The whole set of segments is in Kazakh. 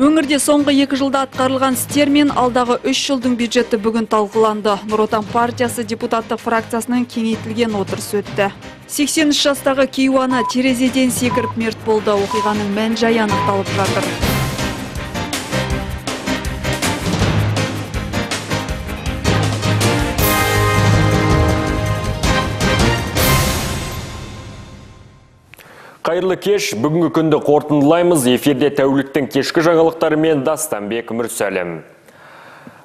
Өңірде соңғы екі жылда атқарылған істер мен алдағы үш жылдың бюджеті бүгін талқыланды. Нұр Отан партиясы депутаттық фракциясының кеңейтілген отырысы өтті. 83 жастағы Кейуана терезеден секіріп мерт болды. Оқиғаның мән жайы анықталып жатыр. Қайырлы кеш, бүгінгі күнді қорытындылаймыз. Эфирде тәуліктің кешкі жаңалықтарымен Дастанбек Мүрсәлім.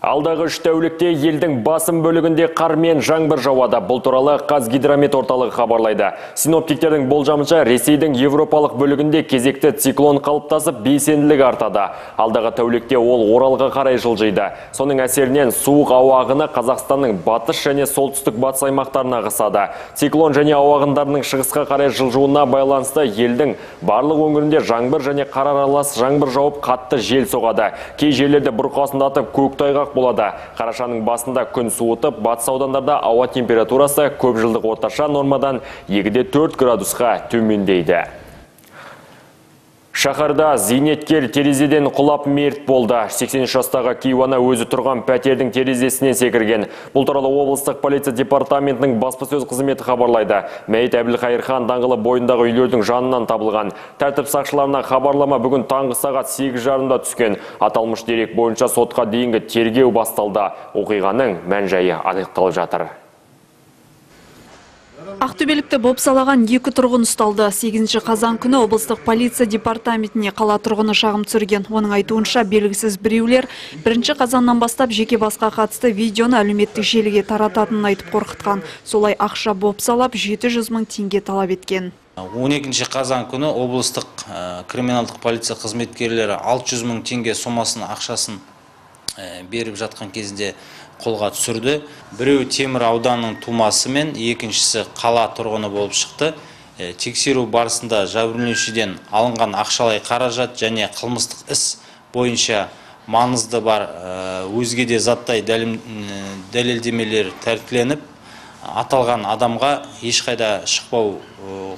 Алдағы үш тәулікте елдің басым бөлігінде қар мен жаңбыр жауады. Бұл туралы Қазгидромет орталығы хабарлайды. Синоптиктердің болжамынша Ресейдің Европалық бөлігінде кезекті циклон қалыптасып, белсенділік артады. Алдағы тәулікте ол Оралға қарай жылжиды. Соның әсерінен суық ауа ағыны Қазақстанның батыс және солтүстік батыс аймақтарына ығысады. Циклон және ауа ағындарының шығысқа қарай жылжуына байланысты елдің барлық өңірінде жаңбыр және қар аралас жаңбыр жауып, қатты жел соғады. Кей жерлерде бұрқасындатып көктайғақ болады. Қарашаның басында күн суытып, батыс аудандарда ауа температурасы көп жылдық орташа нормадан 2-4 градусқа төмендейді. Шақарда зейнеткер терезеден құлап мерт болды. 80 жастағы Кейуана өзі тұрған пәтердің терезесінен секірген. Бұл туралы облыстық полиция департаментінің баспасөз қызметі хабарлайды. Мәйіт Әбілқайырхан даңғылы бойындағы үйлердің жанынан табылған. Тәртіп сақшыларына хабарлама бүгін таңғы сағат 8 жарында түскен. Аталмыш дерек бойынша сотқа дейінгі тергеу басталды. Оқиғаның мән жайы анықталып жатыр. Ақтөбелікті бопсалаған екі тұрғын ұсталды. 8 қазан күні облыстық полиция департаментіне қала тұрғыны шағым түсірген. Оның айтуынша белгісіз біреулер бірінші қазаннан бастап жеке басқа қатысты видеоны әлеуметтік желіге тарататынын айтып қорқытқан. Солай ақша бопсалап 700 мың теңге талап еткен. 12 қазан күні облыстық криминалдық полиция қызметкерлері 600 мың теңге сомасын ақшасын беріп жатқан кезінде қолға түсірді. Біреуі темір ауданының тумасы мен екіншісі қала тұрғыны болып шықты. Тексеру барысында жәбірленушіден алынған ақшалай қаражат және қылмыстық іс бойынша маңызды бар өзге де заттай дәлелдемелер тәркіленіп аталған адамға ешқайда шықпау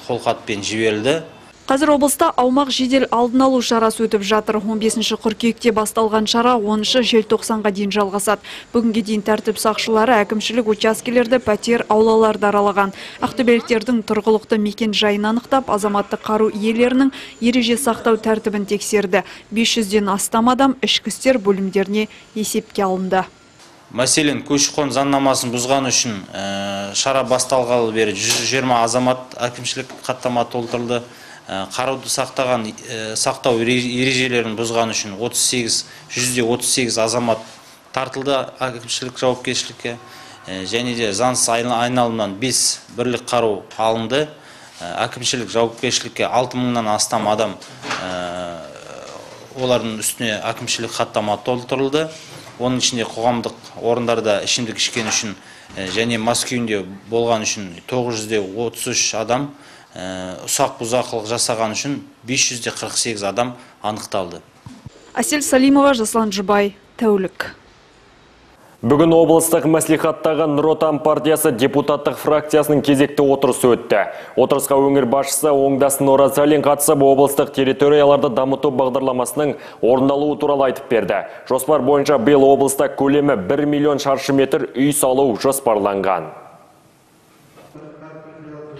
қолхатпен жіберілді. Қазір облыста аумақ жедел алдын алу шарасы өтіп жатыр. 15 қыркүйекте басталған шара 10 желтоқсанға дейін жалғасады. Бүгінге дейін тәртіп сақшылары әкімшілік учаскелерді пәтер аулаларды аралаған. Ақтөбеліктердің тұрғылықты мекен жайын анықтап, азаматтық қару иелерінің ереже сақтау тәртібін тексерді. 500-ден астам адам ішкі бөлімдеріне есепке алынды. Мәселен, көші-қон заңнамасын бұзған үшін шара басталғалы бері 120 азамат әкімшілік хаттама толтырылды қаруды сақтаған сақтау ережелерін бұзған үшін 38 жүзде 38 азамат тартылды әкімшілік жауапкершілікке. Және де заңсыз айналымнан 5 бірлік қару алынды. Әкімшілік жауапкершілікке 6 мыңнан астам адам олардың үстіне әкімшілік хаттама толтырылды. Оның ішінде қоғамдық орындарда ішімдік ішкен үшін және мас күйінде болған үшін 933 адам ұсақ бұзақылық жасаған үшін 548 адам анықталды. Асель Салимова, Жаслан Жұбай, Тәулік. Бүгін облыстық мәслихаттағы Нұр Отан партиясы депутаттық фракциясының кезекті отырысы өтті. Отырысқа өңір басшысы Оңдасын Оразалин қатысып облыстық территорияларды дамыту бағдарламасының орындалуы туралы айтып берді. Жоспар бойынша биыл облыста көлемі 1 миллион шаршы метр үй салу жоспарланған.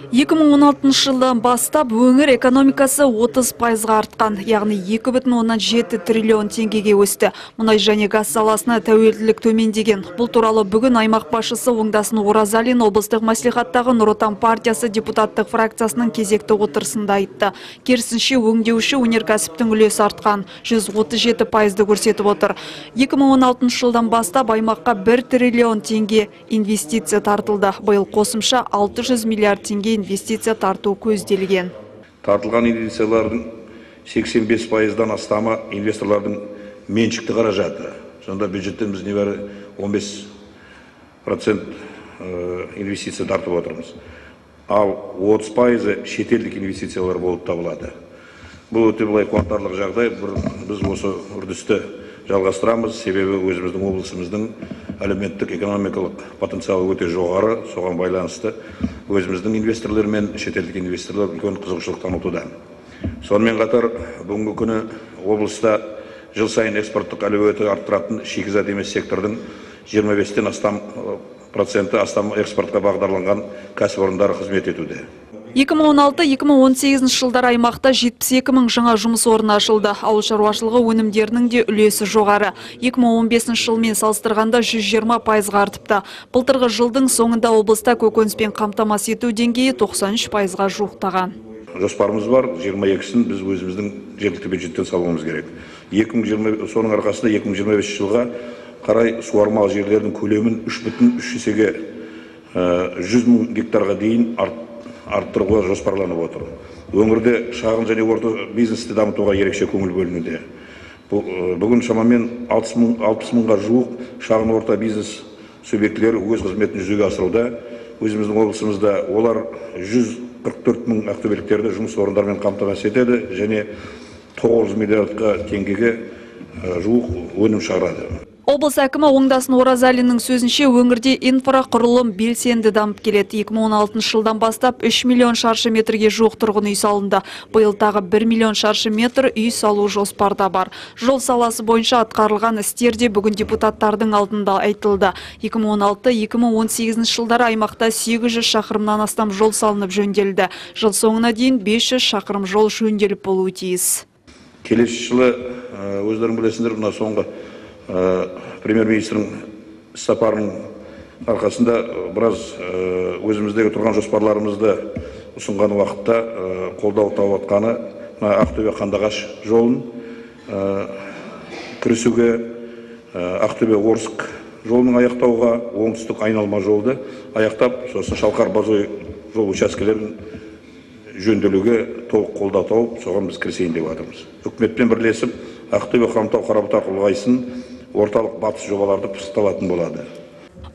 2016 жылдан бастап өңір экономикасы 30 пайызға артқан, яғни 2,7 триллион теңгеге өсті. Мұнай және газ саласына тәуелділік төмендеген. Бұл туралы бүгін аймақ басшысы Оңдасын Оразалин облыстық мәслихаттағы Нұр Отан партиясы депутаттық фракциясының кезекті отырысында айтты. Керісінше өңдеуші өнеркәсіптің үлесі артқан 137 пайызды көрсетіп отыр. 2016 жылдан бастап аймаққа 1 триллион теңге инвестиция тартылды. Биыл қосымша 600 миллиард теңге инвестиция тарту көзделген. Тартылған инвестициялардың 85 пайыздан астамы инвесторлардың меншікті қаражаты. Сонда бюджеттен біз небәрі 15 процент инвестиция тартып отырмыз. Ал 30 пайызы шетелдік инвестициялар болып табылады. Бұл өте былай қуантарлық жағдай. Біз осы үрдісті жалғастырамыз. Себебі өзіміздің облысымыздың әлеуметтік экономикалық потенциалы өте жоғары. Соған байланысты өзіміздің инвесторлар мен шетелдік инвесторлар үлкен қызығушылық танытуда. Сонымен қатар бүгінгі күні облыста жыл сайын экспорттық әлеуеті арттыратын шикізат емес сектордың 25-тен астам э, проценті астам экспортқа бағдарланған кәсіпорындар қызмет етуде. 2016-2018 жылдар аймақта 72 мың жаңа жұмыс орны ашылды. Ауыл шаруашылығы өнімдерінің де үлесі жоғары. 2015 жылмен салыстырғанда 120 пайызға артыпты. Былтырғы жылдың соңында облыста көкөніспен қамтамасыз ету деңгейі 93 пайызға жуықтаған. жоспарымыз бар 22-сін біз өзіміздің жергілікті бюджеттен салуымыз керек 2020 соның арқасында 2025 жылға қарай суармалы жерлердің көлемін 3,3 есеге э, 100 мың гектарға дейін арт- арттыруға жоспарланып отыр. Өңірде шағын және орта бизнесті дамытуға ерекше көңіл бөлінуде. Бүгін шамамен 60 мың 60 мыңға жуық шағын орта бизнес субъектілері өз қызметін жүзеге асыруда. Өзіміздің облысымызда олар 144 мың ақтөбеліктерді жұмыс орындарымен қамтамасыз етеді және 9 миллиардқа теңгеге жуық өнім шығарады. Облыс әкімі Оңдасын Оразалиннің сөзінше өңірде инфрақұрылым белсенді дамып келеді. 2016 жылдан бастап 3 миллион шаршы метрге жуық тұрғын үй салынды. Биыл тағы 1 миллион шаршы метр үй салу жоспарда бар. Жол саласы бойынша атқарылған істер де бүгін депутаттардың алдында айтылды. 2016-2018 жылдары аймақта 800 шақырымнан астам жол салынып жөнделді. Жыл соңына дейін 500 шақырым жол жөнделіп болуы тиіс. келесі жылы өздерің білесіңдер мына соңғы премьер-министрдің іссапарының арқасында э, біраз э, өзіміздегі тұрған жоспарларымызды ұсынған уақытта э, қолдау тауып жатқаны мына ақтөбе қандыағаш жолын э, кірісуге э, ақтөбе орск жолын аяқтауға оңтүстік айналма жолды аяқтап сосын шалқар базой жол учаскелерін жөнделуге толық қолдау тауып соған біз кірісейін деп жатырмыз. Үкіметпен бірлесіп ақтөбе хромтау қарабұтақ ұлғайсын орталық батыс жобаларды пысықталатын болады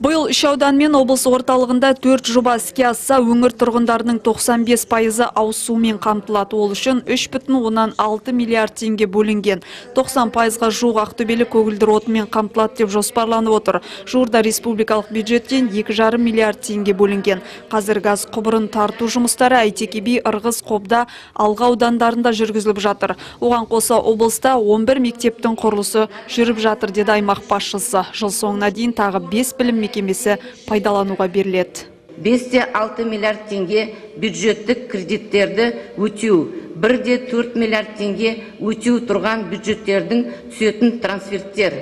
Биыл үш аудан мен облыс орталығында төрт жоба іске асса, өңір тұрғындарының 95 пайызы ауыз сумен қамтылады. Ол үшін 3,6 миллиард теңге бөлінген. 90 пайызға жуық ақтөбелік көгілдір отынмен қамтылады деп жоспарланып отыр. Жуырда республикалық бюджеттен 2,5 миллиард теңге бөлінген. Қазір газ құбырын тарту жұмыстары Әйтеке би, Ырғыз, Қобда, Алға аудандарында жүргізіліп жатыр. Оған қоса облыста 11 мектептің құрылысы жүріп жатыр деді аймақ басшысы. Жыл соңына дейін тағы 5 білім мекемесі пайдалануға беріледі. 5-6 миллиард теңге бюджеттік кредиттерді өтеу, 1-4 миллиард теңге өтеу тұрған бюджеттердің түсетін трансферттер.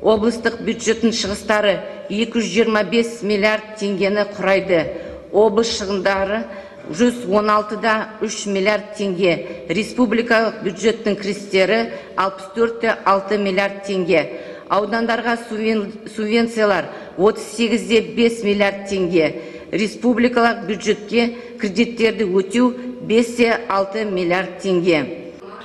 Облыстық бюджеттің шығыстары 225 миллиард теңгені құрайды. Облыс шығындары 116-да 3 миллиард теңге. Республикалық бюджеттің кірістері 64-те 6 миллиард теңге. Аудандарға субвенциялар 38-де 5 миллиард теңге. Республикалық бюджетке кредиттерді өтеу 5-те 6 миллиард теңге.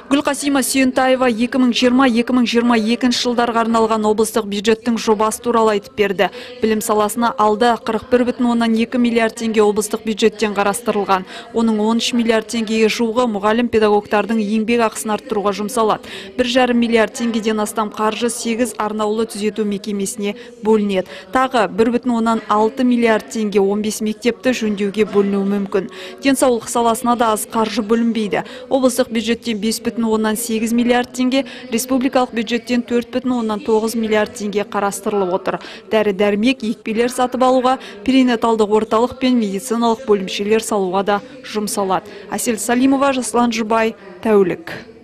Гүлқасима Сүйентаева 2020-2022 жылдарға арналған облыстық бюджеттің жобасы туралы айтып берді. Білім саласына алда 41,2 миллиард теңге облыстық бюджеттен қарастырылған. Оның 13 миллиард теңгеге жуығы мұғалім педагогтардың еңбек ақысын арттыруға жұмсалады. 1,5 миллиард теңгеден астам қаржы 8 арнаулы түзету мекемесіне бөлінеді. Тағы 1,6 миллиард теңге 15 мектепті жөндеуге бөлінуі мүмкін. Денсаулық саласына да аз қаржы бөлінбейді. Облыстық бюджеттен 5,8 миллиард теңге, республикалық бюджеттен 4,9 миллиард теңге қарастырылып отыр. Дәрі-дәрмек, екпелер сатып алуға, перинаталдық орталық пен медициналық бөлімшелер салуға да жұмсалады. Әсел Салимова, Жаслан Жұбай, Тәулік.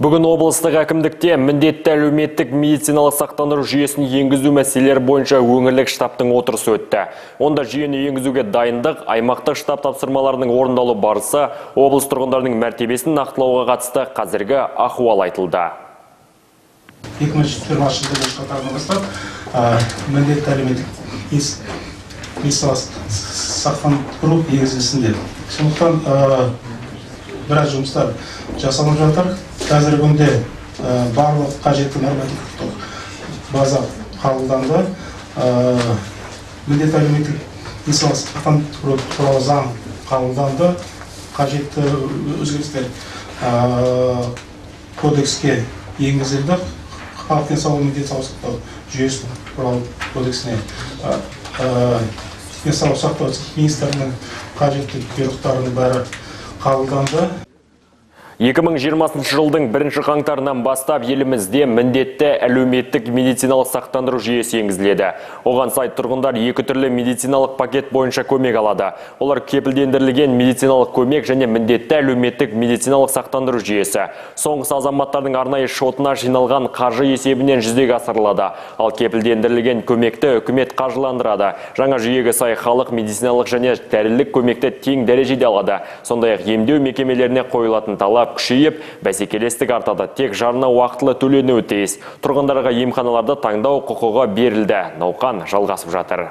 Бүгін облыстық әкімдікте міндетті әлеуметтік медициналық сақтандыру жүйесін енгізу мәселелері бойынша өңірлік штабтың отырысы өтті. Онда жүйені енгізуге дайындық, аймақтық штаб тапсырмаларының орындалу барысы, облыс тұрғындарының мәртебесін нақтылауға қатысты қазіргі ахуал айтылды. 2020 жылдың бастап міндетті әлеуметтік жұмыстар жасалып жатыр. Қазіргі күнде а, барлық қажетті нормативтік база қабылданды. А, міндетті әлеуметтік медициналық сақтандыру туралы заң қабылданды. Қажетті өзгерістер а, кодекске енгізілді. Халық денсаулығы мен денсаулық сақтау жүйесі туралы кодексіне денсаулық сақтау министрінің қажетті бұйрықтарының бәрі қабылданды. 2020 жылдың бірінші қаңтарынан бастап елімізде міндетті әлеуметтік медициналық сақтандыру жүйесі енгізіледі. Оған сай тұрғындар екі түрлі медициналық пакет бойынша көмек алады. Олар кепілдендірілген медициналық көмек және міндетті әлеуметтік медициналық сақтандыру жүйесі. Соңғысы азаматтардың арнайы шотына жиналған қаржы есебінен жүзеге асырылады. Ал кепілдендірілген көмекті үкімет қаржыландырады. Жаңа жүйеге сай халық медициналық және дәрілік көмекті тең дәрежеде алады. Сондай-ақ емдеу мекемелеріне қойылатын талап күшейіп, бәсекелестік артады. Тек жарна уақытылы төленуі тиіс. Тұрғындарға емханаларды таңдау құқығы берілді. Науқан жалғасып жатыр.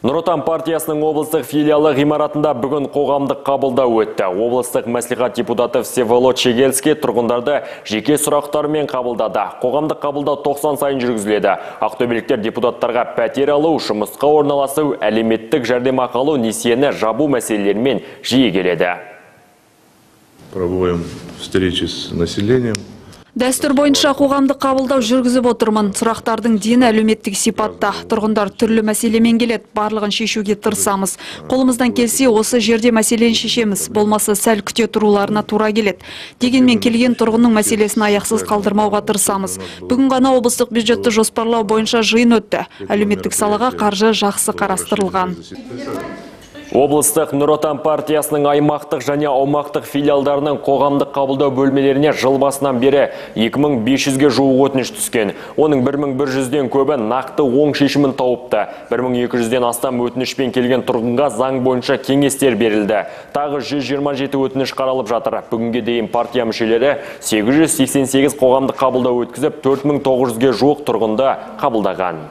Нұротан партиясының облыстық филиалы ғимаратында бүгін қоғамдық қабылдау өтті. Облыстық мәслихат депутаты Всеволод Шегельский тұрғындарды жеке сұрақтарымен қабылдады. Қоғамдық қабылдау 90 сайын жүргізіледі. Ақтөбеліктер депутаттарға пәтер алу, жұмысқа орналасу, әлеуметтік жәрдемақы алу, несиені жабу мәселелерімен жиі келеді. Проводим встречи с населением. Дәстүр бойынша қоғамдық қабылдау жүргізіп отырмын. Сұрақтардың дені әлеуметтік сипатта. Тұрғындар түрлі мәселемен келеді. Барлығын шешуге тырысамыз. Қолымыздан келсе, осы жерде мәселені шешеміз. Болмаса сәл күте тұруларына тура келеді. Дегенмен келген тұрғынның мәселесін аяқсыз қалдырмауға тырысамыз. Бүгін ғана облыстық бюджетті жоспарлау бойынша жиын өтті. Әлеуметтік салаға қаржы жақсы қарастырылған. Облыстық Нұротан партиясының аймақтық және аумақтық филиалдарының қоғамдық қабылдау бөлмелеріне жыл басынан бері 2500-ге жуық өтініш түскен. Оның 1100-ден көбі нақты оң шешімін тауыпты. 1200-ден астам өтінішпен келген тұрғынға заң бойынша кеңестер берілді. Тағы 127 өтініш қаралып жатыр. Бүгінге дейін партия мүшелері 888 қоғамдық қабылдау өткізіп, 4900-ге жуық тұрғынды қабылдаған.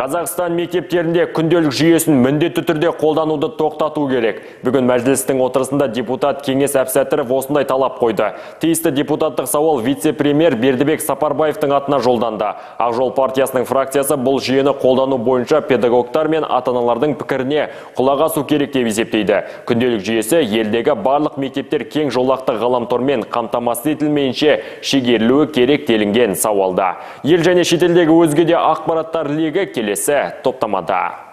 Қазақстан мектептерінде күнделік жүйесін міндетті түрде қолдануды тоқтату керек. Бүгін мәжілістің отырысында депутат Кеңес Әпсәтіров осындай талап қойды. Тиісті депутаттық сауал вице-премьер Бердібек Сапарбаевтың атына жолданды. Ақжол партиясының фракциясы бұл жүйені қолдану бойынша педагогтар мен ата-аналардың пікіріне құлақ асу керек деп есептейді. Күнделік жүйесі елдегі барлық мектептер кең жолақты ғаламтормен қамтамасыз етілмейінше шегерілуі керек делінген сауалда. Ел және шетелдегі өзге де ақпараттар легі келесі топтамада.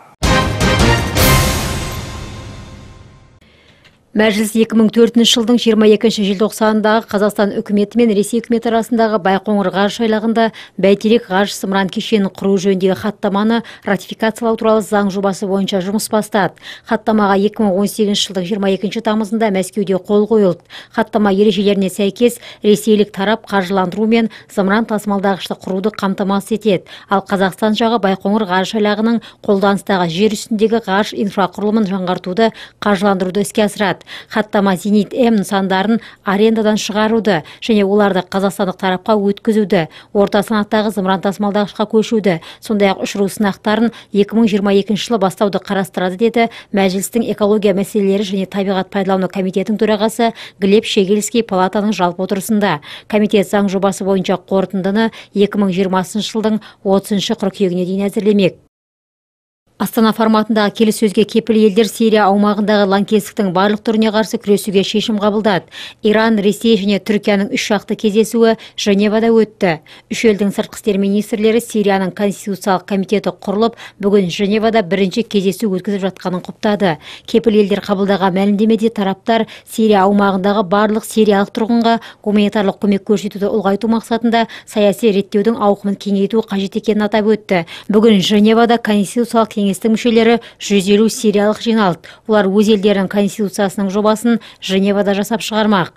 Мәжіліс 2004 жылдың 22 желтоқсанындағы Қазақстан үкіметі мен Ресей үкіметі арасындағы Байқоңыр ғарыш айлағында бәйтерек ғарыш зымыран кешенін құру жөніндегі хаттаманы ратификациялау туралы заң жобасы бойынша жұмыс бастады. Хаттамаға 2018 жылдың 22 тамызында Мәскеуде қол қойылды. Хаттама ережелеріне сәйкес ресейлік тарап қаржыландыру мен зымыран тасымалдағышты құруды қамтамасыз етеді. Ал Қазақстан жағы Байқоңыр ғарыш айлағының қолданыстағы жер үстіндегі ғарыш инфрақұрылымын жаңғыртуды қаржыландыруды іске асырады хаттама зенит м нысандарын арендадан шығаруды және оларды қазақстандық тарапқа өткізуді орта санаттағы зымыран тасымалдағышқа көшуді сондай ақ ұшыру сынақтарын 2022 жылы бастауды қарастырады деді мәжілістің экология мәселелері және табиғат пайдалану комитетінің төрағасы глеб щегельский палатаның жалпы отырысында. Комитет заң жобасы бойынша қорытындыны 2020 жылдың 30 қыркүйегіне дейін әзірлемек. Астана форматындағы келіссөзге кепіл елдер Сирия аумағындағы лаңкестіктің барлық түріне қарсы күресуге шешім қабылдады. Иран, Ресей және Түркияның үш жақты кездесуі Женевада өтті. Үш елдің сыртқы істер министрлері Сирияның конституциялық комитеті құрылып, бүгін Женевада бірінші кездесу өткізіп жатқанын құптады. Кепіл елдер қабылдаған мәлімдемеде тараптар Сирия аумағындағы барлық сириялық тұрғынға гуманитарлық көмек көрсетуді ұлғайту мақсатында саяси реттеудің ауқымын кеңейту қажет екенін атап өтті. Бүгін Женевада конституциялық кеңестің мүшелері 150 сириялық жиналды. Олар өз елдерінің конституциясының жобасын Женевада жасап шығармақ.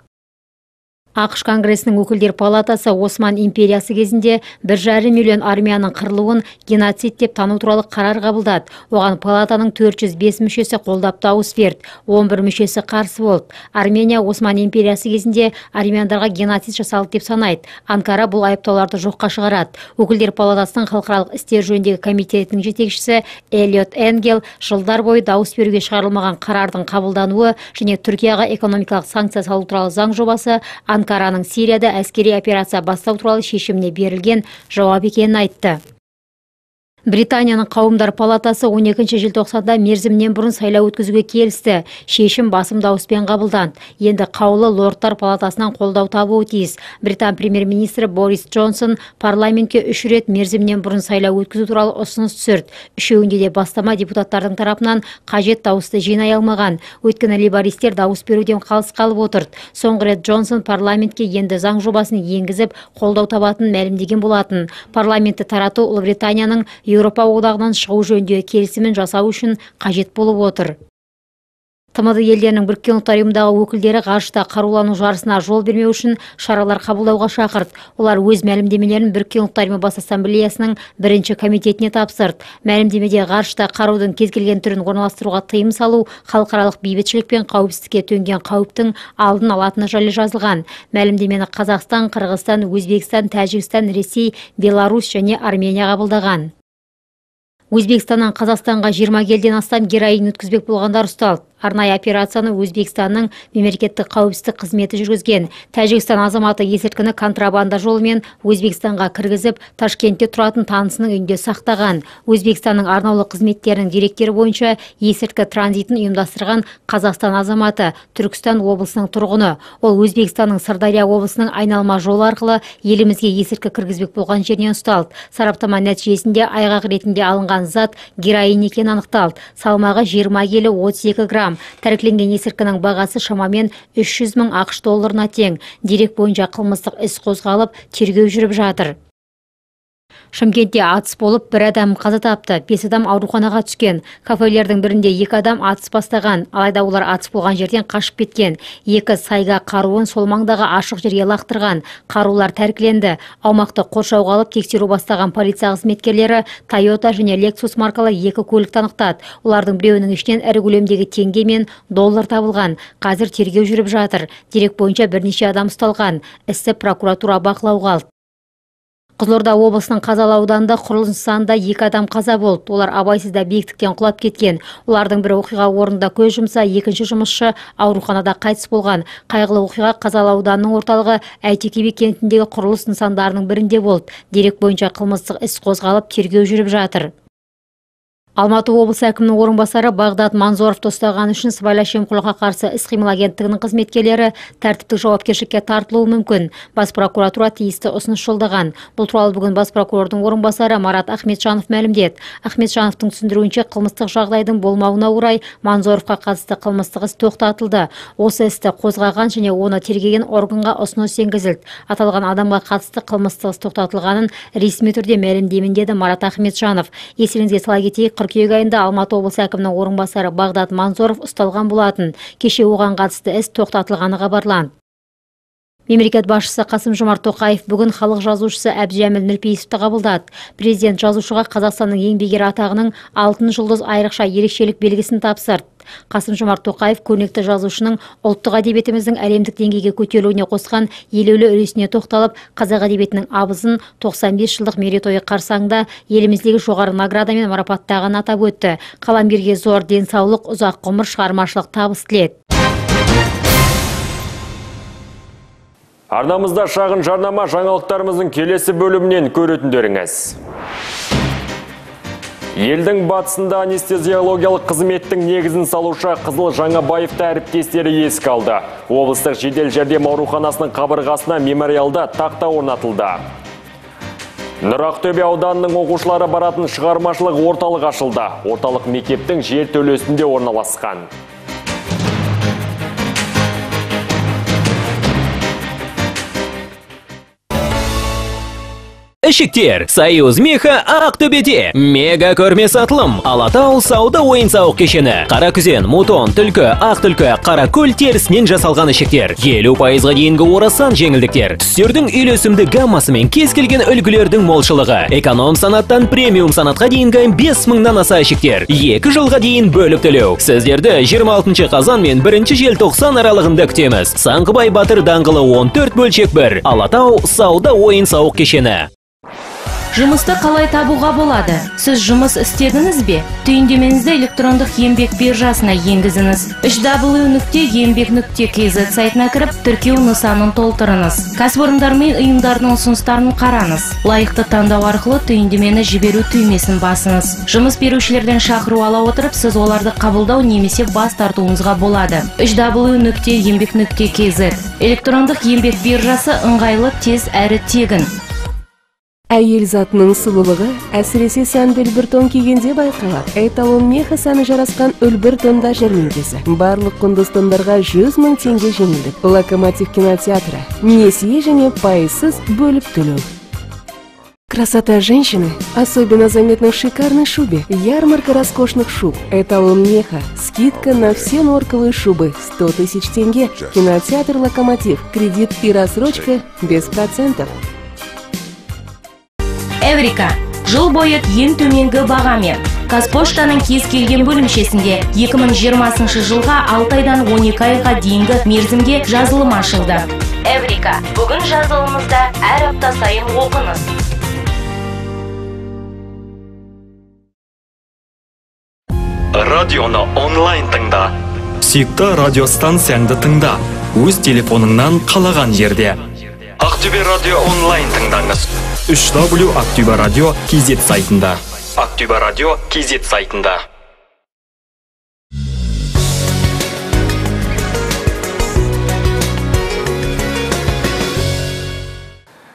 Ақш конгресінің өкілдер палатасы осман империясы кезінде бір жарым миллион армияның қырылуын геноцид деп тану туралы қарар қабылдады. Оған палатаның 405 мүшесі қолдап дауыс берді. 11 мүшесі қарсы болды. Армения осман империясы кезінде армяндарға геноцид жасалды деп санайды. Анкара бұл айыптауларды жоққа шығарады. Өкілдер палатасының халықаралық істер жөніндегі комитетінің жетекшісі эллиот энгел жылдар бойы дауыс беруге шығарылмаған қарардың қабылдануы және түркияға экономикалық санкция салу туралы заң жобасы анкараның сирияда әскери операция бастау туралы шешіміне берілген жауап екенін айтты. Британияның қауымдар палатасы 12 желтоқсанда мерзімнен бұрын сайлау өткізуге келісті. Шешім басым дауыспен қабылданды. Енді қаулы лордтар палатасынан қолдау табуы тиіс. Британ премьер-министрі Борис Джонсон парламентке үш рет мерзімнен бұрын сайлау өткізу туралы ұсыныс түсірді. Үшеуінде де бастама депутаттардың тарапынан қажет дауысты жинай алмаған. Өйткені лейбористер дауыс беруден қалыс қалып отырды. Соңғы рет Джонсон парламентке енді заң жобасын енгізіп қолдау табатынын мәлімдеген болатын. Парламентті тарату Ұлыбританияның Еуропа одағынан шығу жөніндегі келісімін жасау үшін қажет болып отыр. тмд елдерінің біріккен ұлттар өкілдері ғарышта қарулану жарысына жол бермеу үшін шаралар қабылдауға шақырды. Олар өз мәлімдемелерін біріккен ұлттар бас ассамблеясының бірінші комитетіне тапсырды. Мәлімдемеде ғарышта қарудың кез келген түрін орналастыруға тыйым салу халықаралық бейбітшілік пен қауіпсіздікке төнген қауіптің алдын алатыны жайлы жазылған. Мәлімдемені қазақстан қырғызстан өзбекстан тәжікстан ресей беларусь және армения қабылдаған. Өзбекстаннан қазақстанға 20 келден астам героин өткізбек болғандар ұсталды. Арнайы операцияны өзбекстанның мемлекеттік қауіпсіздік қызметі жүргізген. Тәжікстан азаматы есірткіні контрабанда жолымен өзбекстанға кіргізіп ташкентте тұратын танысының үйінде сақтаған. Өзбекстанның арнаулы қызметтерінің деректері бойынша есірткі транзитін ұйымдастырған қазақстан азаматы түркістан облысының тұрғыны. Ол өзбекстанның сырдария облысының айналма жолы арқылы елімізге есірткі кіргізбек болған жерінен ұсталды. Сараптама нәтижесінде айғақ ретінде алынған зат героин екені анықталды. Салмағы 20 келі 32 грамм. Тәркіленген есірткінің бағасы шамамен 300 мың ақш долларына тең. Дерек бойынша қылмыстық іс қозғалып тергеу жүріп жатыр. Шымкентте атыс болып бір адам қаза тапты бес адам ауруханаға түскен. Кафелердің бірінде екі адам атыс бастаған. Алайда олар атыс болған жерден қашып кеткен. Екі сайга қаруын сол маңдағы ашық жерге лақтырған. Қарулар тәркіленді. Аумақты қоршауға алып тексеру бастаған полиция қызметкерлері тойота және лексус маркалы екі көлікті анықтады олардың біреуінің ішінен ірі көлемдегі теңге мен доллар табылған. Қазір тергеу жүріп жатыр. Дерек бойынша бірнеше адам ұсталған. Істі прокуратура бақылауға алды. Қызылорда облысының қазалы ауданында құрылыс нысанында екі адам қаза болды. Олар абайсызда биіктіктен құлап кеткен. Олардың бірі оқиға орнында көз жұмса екінші жұмысшы ауруханада қайтыс болған. Қайғылы оқиға қазалы ауданының орталығы әйтеке кентіндегі құрылыс нысандарының бірінде болды. Дерек бойынша қылмыстық іс қозғалып тергеу жүріп жатыр. Алматы облысы әкімінің орынбасары бағдат манзоровты ұстағаны үшін сыбайлас жемқорлыққа қарсы іс қимыл агенттігінің қызметкерлері тәртіптік жауапкершілікке тартылуы мүмкін. Бас прокуратура тиісті ұсыныс жолдаған. Бұл туралы бүгін бас прокурордың орынбасары марат ахметжанов мәлімдеді. Ахметжановтың түсіндіруінше қылмыстық жағдайдың болмауына орай манзоровқа қатысты қылмыстық іс тоқтатылды. Осы істі қозғаған және оны тергеген органға ұсыныс енгізілді. Аталған адамға қатысты қылмыстық іс тоқтатылғанын ресми түрде мәлімдеймін деді марат ахметжанов. Естеріңізге сала кетейік қыркүйек айында алматы облысы әкімінің орынбасары бағдат манзоров ұсталған болатын. Кеше оған қатысты іс тоқтатылғаны хабарланды. Мемлекет басшысы қасым жомарт тоқаев бүгін халық жазушысы әбдіжәміл нұрпейісовті қабылдады. Президент жазушыға қазақстанның еңбек ері атағының алтын жұлдыз айрықша ерекшелік белгісін тапсырды. Қасым жомарт тоқаев көрнекті жазушының ұлттық әдебиетіміздің әлемдік деңгейге көтерілуіне қосқан елеулі үлесіне тоқталып қазақ әдебиетінің абызын 95 жылдық мерейтойы қарсаңында еліміздегі жоғары наградамен марапаттағанын атап өтті. Қаламгерге зор денсаулық ұзақ ғұмыр шығармашылық табыс тіледі. Арнамызда шағын жарнама жаңалықтарымыздың келесі бөлімінен көретіндеріңіз. Елдің батысында анестезиологиялық қызметтің негізін салуша Қызыл Жаңабаевты әріптестері еске алды. Облыстық жедел жәрдем ауруханасының қабырғасына мемориалда тақта орнатылды. Нұрақтөбе ауданының оқушылары баратын шығармашылық орталық ашылды. Орталық мектептің жер төлесінде орналасқан. Ішіктер, Союз Меха Ақтөбеде. Мега көрме сатылым. Алатау сауда ойын сауық кешені. Қара күзен, мутон, түлкі, ақ түлкі, қара көл терісінен жасалған ішіктер. Елу пайызға дейінгі орасан жеңілдіктер. Түстердің үйлесімді гаммасымен кез келген үлгілердің молшылығы. Эконом санаттан премиум санатқа дейінгі 5 мыңнан аса ішіктер. 2 жылға дейін бөліп төлеу. Сіздерді 26 қазан мен 1 желтоқсан аралығында күтеміз. Саңғыбай Батыр даңғылы 14 бөлшек бір. Алатау сауда ойын сауық кешені. Жұмысты қалай табуға болады? Сіз жұмыс істедіңіз бе? Түйіндемеңізді электрондық еңбек биржасына енгізіңіз. Нүкте еңбек нүкте kz сайтына кіріп тіркеу нысанын толтырыңыз. Кәсіпорындар мен ұйымдардың ұсыныстарын қараңыз. Лайықты таңдау арқылы түйіндемені жіберу түймесін басыңыз. Жұмыс берушілерден шақыру ала отырып сіз оларды қабылдау немесе бас тартуыңызға болады. Www нүкте еңбек нүкте электрондық еңбек биржасы ыңғайлы тез әрі тегін. әйел затының сұлулығы әсіресе сәнді үлбір тон кигенде байқалады эталон меха сәні жарасқан үлбір тонда жәрмеңкесі барлық құнды тондарға 100 мың теңге жеңілдік локомотив кинотеатры несие және пайызсыз бөліп төлеу Красота женщины особенно заметна в шикарной шубе. Ярмарка роскошных шуб. Эталон меха. Скидка на все норковые шубы. 100 тысяч тенге. Кинотеатр «Локомотив». Кредит и рассрочка без процентов. Эврика. Жыл бойы ең төменгі бағамен. Қазпоштаның кез келген бөлімшесінде 2020 жылға 6 айдан 12 айға дейінгі мерзімге жазылым ашылды. Эврика бүгін жазылымызда әр апта сайын оқыңыз. Радионы онлайн тыңда. Сүйікті радиостанцияңды тыңда. Өз телефоныңнан қалаған жерде. Ақтөбе радио онлайн тыңдаңыз. үш w ақтөбе радио kz сайтында. Ақтөбе радио kz сайтында.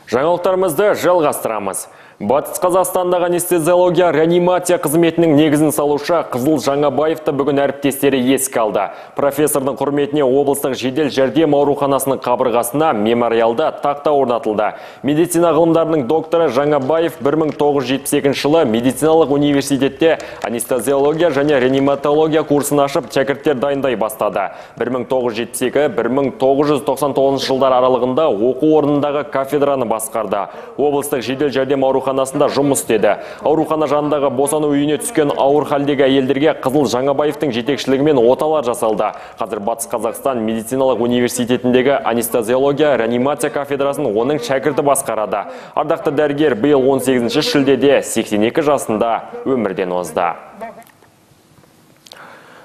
Жаңалықтарымызды жалғастырамыз. Батыс Қазақстандағы анестезиология реанимация қызметінің негізін салушы Қызыл Жаңабаевты бүгін әріптестері еске алды. Профессордың құрметіне облыстық жедел жәрдем ауруханасының қабырғасына мемориалда тақта орнатылды. Медицина ғылымдарының докторы Жаңабаев 1972 жылы медициналық университетте анестезиология және реаниматология курсын ашып, шәкірттер дайындай бастады. 1972-1999 жылдар аралығында оқу орнындағы кафедраны басқарды. Облыстық жедел жәрдем ауруханасында жұмыс істеді. Аурухана жанындағы босану үйіне түскен ауыр халдегі әйелдерге Қызыл Жаңабаевтың жетекшілігімен оталар жасалды. Қазір Батыс Қазақстан медициналық университетіндегі анестезиология реанимация кафедрасын оның шәкірті басқарады. Ардақты дәрігер биыл 18 шілдеде 82 жасында өмірден озды.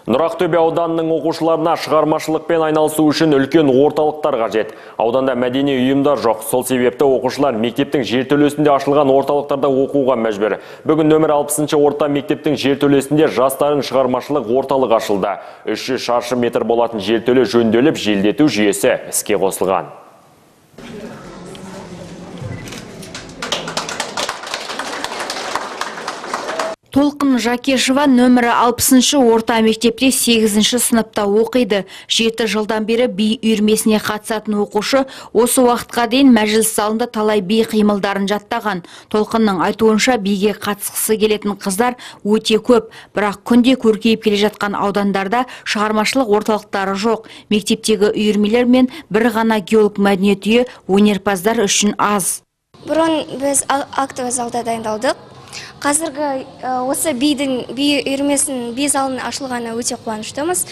Нұрақтөбе ауданының оқушыларына шығармашылықпен айналысу үшін үлкен орталықтар қажет. Ауданда мәдени ұйымдар жоқ. Сол себепті оқушылар мектептің жертөлесінде ашылған орталықтарда оқуға мәжбүр. Бүгін нөмір 60 орта мектептің жертөлесінде жастарын шығармашылық орталық ашылды. 300 шаршы метр болатын жертөле жөнделіп, желдету жүйесі іске қосылған. Толқын Жакешева нөмірі 60 орта мектепте 8 сыныпта оқиды. 7 жылдан бері би үйірмесіне қатысатын оқушы осы уақытқа дейін мәжіліс залында талай би қимылдарын жаттаған. Толқынның айтуынша биге қатысқысы келетін қыздар өте көп, бірақ күнде көркейіп келе жатқан аудандарда шығармашылық орталықтары жоқ. Мектептегі үйірмелер мен бір ғана геолог мәдениет үйі өнерпаздар үшін аз. бұрын біз актовый залда дайындалдық қазіргі осы бидің би үйірмесінің би залының ашылғанына өте қуаныштымыз.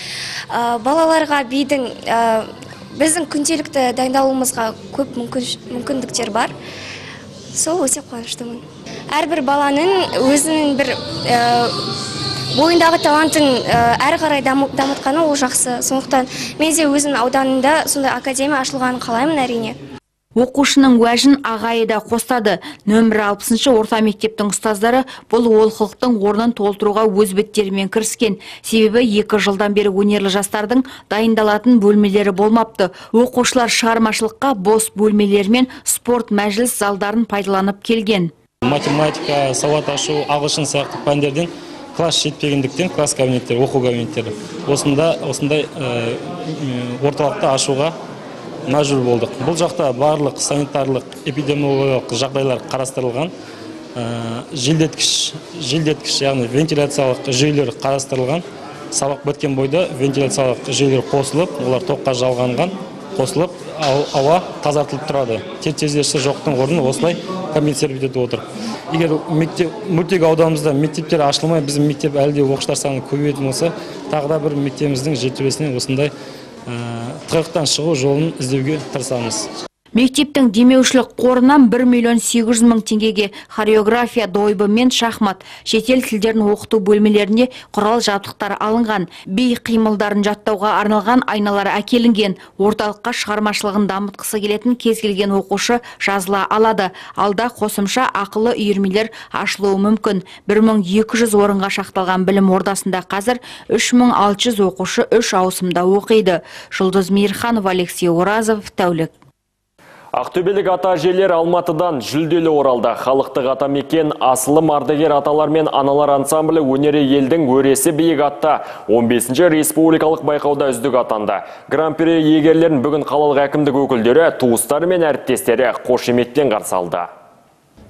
Балаларға бидің біздің күнделікті дайындалуымызға көп мүмкіндіктер бар. Сол өте қуаныштымын. Әрбір баланың өзінің бір бойындағы талантын әрі қарай дамытқаны ол жақсы. Сондықтан мен де өзімнің ауданымда сондай академия ашылғанын қалаймын әрине. Оқушының уәжін ағайы да қостады. Нөмірі 60 орта мектептің ұстаздары бұл олқылықтың орнын толтыруға өз беттерімен кіріскен. Себебі екі жылдан бері өнерлі жастардың дайындалатын бөлмелері болмапты. Оқушылар шығармашылыққа бос бөлмелер мен спорт мәжіліс залдарын пайдаланып келген. Математика, сауат ашу, ағылшын сияқты пәндерден класс жетпегендіктен класс кабинеттері, оқу кабинеттері осында осындай орталықты ашуға мәжбүр болдық. Бұл жақта барлық санитарлық эпидемиологиялық жағдайлар қарастырылған. Желдеткіш желдеткіш яғни вентиляциялық жүйелер қарастырылған. Сабақ біткен бойда вентиляциялық жүйелер қосылып олар тоққа жалғанған қосылып ауа тазартылып тұрады. Тезгіші жоқтың орнын осылай компенсировать етіп отыр. Егер мектеп мөлтек ауданымызда мектептер ашылмай біздің мектеп әлі де оқушылар саны көбейетін болса тағы да бір мектебіміздің жертөлесіне осындай тығырықтан шығу жолын іздеуге тырысамыз. Мектептің демеушілік қорынан 1 миллион 800 мың теңгеге хореография, дойбы мен шахмат, шетел тілдерін оқыту бөлмелеріне құрал жабдықтар алынған. Бей қимылдарын жаттауға арналған айналар әкелінген. Орталыққа шығармашылығын дамытқысы келетін кез келген оқушы жазыла алады. Алда қосымша ақылы үйірмелер ашылуы мүмкін. 1200 орынға шақталған білім ордасында қазір 3600 оқушы үш ауысымда оқиды. Жұлдыз Мейірханова, Алексей Оразов, Тәулік. Ақтөбелік ата әжелер Алматыдан жүлделі оралды. Халықтық атамекен асылым ардагер аталар мен аналар ансамблі өнері елдің өресі биік атта 15-ші республикалық байқауда үздік атанды. Гран-при егерлерін бүгін қалалық әкімдік өкілдері, туыстары мен әріптестері қошеметпен қарсы алды.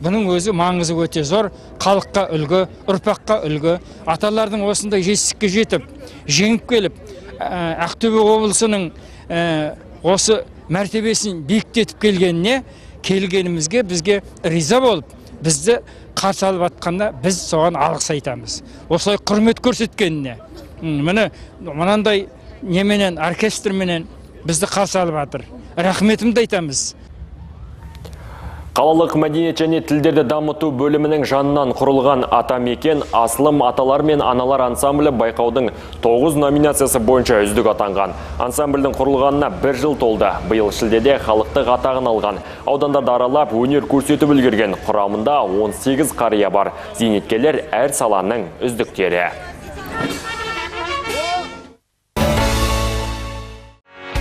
бұның өзі маңызы өте зор халыққа үлгі ұрпаққа үлгі аталардың осындай жетістікке жетіп жеңіп келіп ә, ақтөбе облысының ә, осы мәртебесін биіктетіп келгеніне келгенімізге бізге риза болып бізді қарсы алып жатқанда біз соған алғыс айтамыз. Осылай құрмет көрсеткеніне. Міне мынандай неменен оркестрменен бізді қарсы алып жатыр рахметімді айтамыз. Қалалық мәдениет және тілдерді дамыту бөлімінің жанынан құрылған атамекен асылым аталар мен аналар ансамблі байқаудың 9 номинациясы бойынша үздік атанған. Ансамбльдің құрылғанына бір жыл толды. Биыл шілдеде халықтық атағын алған. Аудандарды аралап өнер көрсетіп үлгерген құрамында 18 қария бар. Зейнеткерлер әр саланың үздіктері.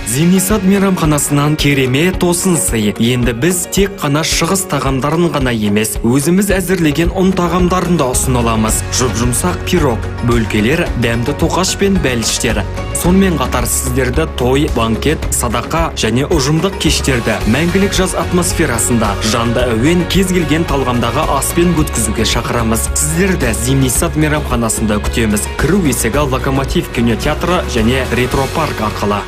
Зимнисад мейрамханасынан керемет тосын сый. Енді біз тек қана шығыс тағамдарын ғана емес, өзіміз әзірлеген ұн тағамдарын да ұсына аламыз. Жұп-жұмсақ пирог, бөлкелер, дәмді тоқаш пен бәліштер. Сонымен қатар сіздерді той, банкет, садақа және ұжымдық кештерді мәңгілік жаз атмосферасында жанды әуен кез келген талғамдағы аспен өткізуге шақырамыз. Сіздерді Зимнисад мейрамханасында күтеміз. Кіру есігі Локомотив кинотеатры және ретропарк арқылы.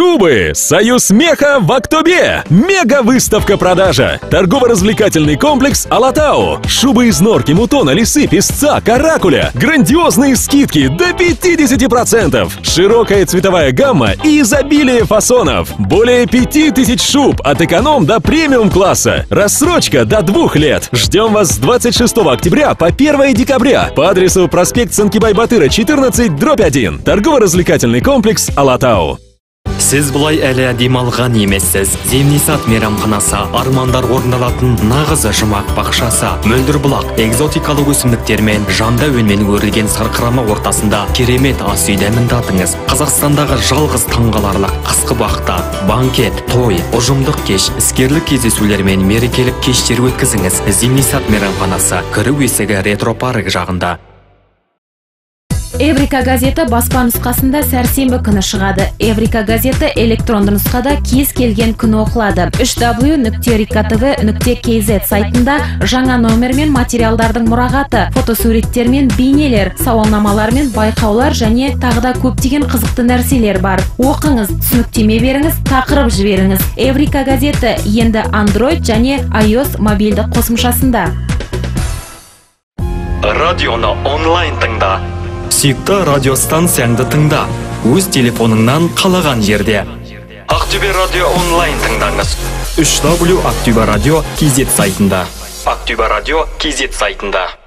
Шубы «Союз меха» в Актобе. Мега-выставка продажа. Торгово-развлекательный комплекс «Алатау». Шубы из норки, мутона, лисы, песца, каракуля. Грандиозные скидки до 50%. Широкая цветовая гамма и изобилие фасонов. Более 5000 шуб от эконом до премиум класса. Рассрочка до двух лет. Ждем вас с 26 октября по 1 декабря по адресу проспект Санкибай-Батыра, 14, дробь 1. Торгово-развлекательный комплекс «Алатау». Сіз бұлай әлі демалған емессіз. Земнисат мейрамханасы армандар орындалатын нағыз жұмақ бақшасы. Мөлдір бұлақ, экзотикалық өсімдіктермен, жанды әуенмен өрілген сарқырама ортасында керемет ас үй дәмін татыңыз. Қазақстандағы жалғыз таңғаларлық қысқы бақта, банкет, той, ұжымдық кеш, іскерлік кездесулер мен мерекелік кештер өткізіңіз. Земнисат мейрамханасы кіру есігі ретропарк жағында. Эврика газеті баспа нұсқасында сәрсенбі күні шығады. Эврика газеті электронды нұсқада кез келген күні оқылады. 3w.rikatv.kz сайтында жаңа номер мен материалдардың мұрағаты, фотосуреттер мен бейнелер, сауалнамалар мен байқаулар және тағы да көптеген қызықты нәрселер бар. Оқыңыз, түсініктеме беріңіз, тақырып жіберіңіз. Эврика газеті енді Android және iOS мобильді қосымшасында. Радионы онлайн тыңда. Сүйікті радиостанцияңды тыңда. Өз телефоныңнан қалаған жерде. Ақтөбе радио онлайн тыңдаңыз. 3w Ақтөбе радио KZ сайтында. Ақтөбе радио KZ сайтында.